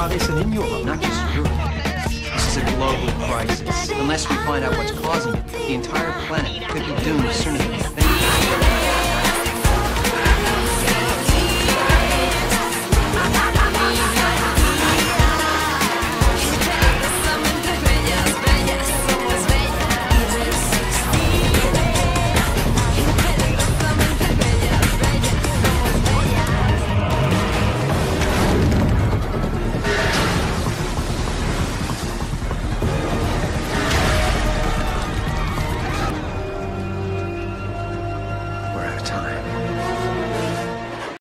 In Europe, not just Europe. This is a global crisis. Unless we find out what's causing it, the entire planet could be doomed sooner than we.